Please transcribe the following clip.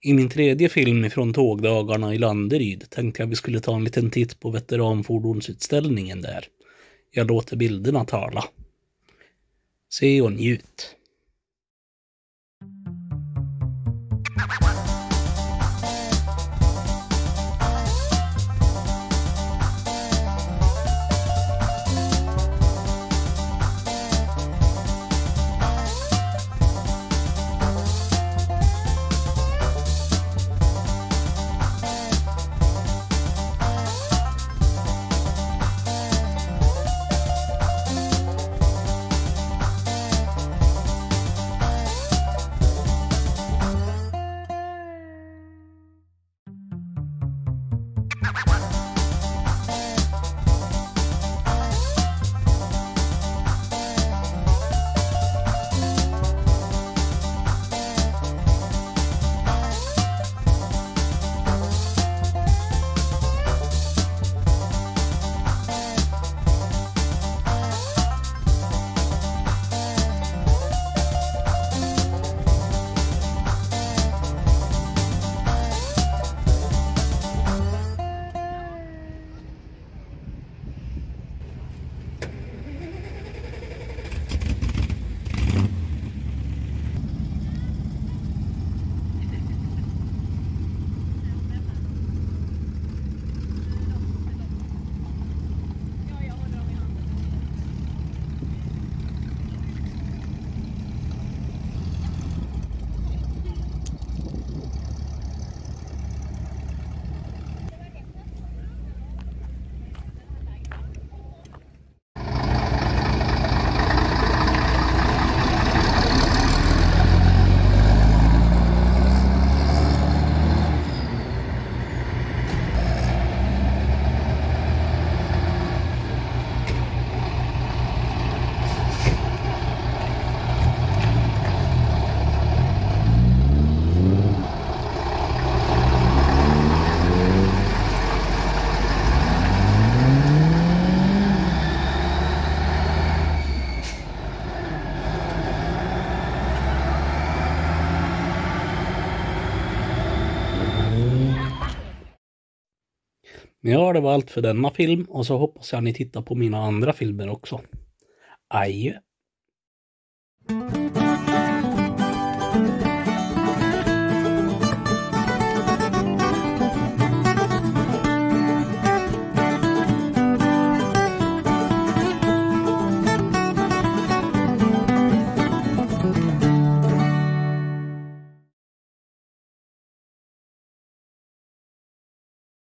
I min tredje film ifrån tågdagarna i Landeryd tänkte jag vi skulle ta en liten titt på veteranfordonsutställningen där. Jag låter bilderna tala. Se och njut. Ja, det var allt för denna film och så hoppas jag ni tittar på mina andra filmer också. Adjö.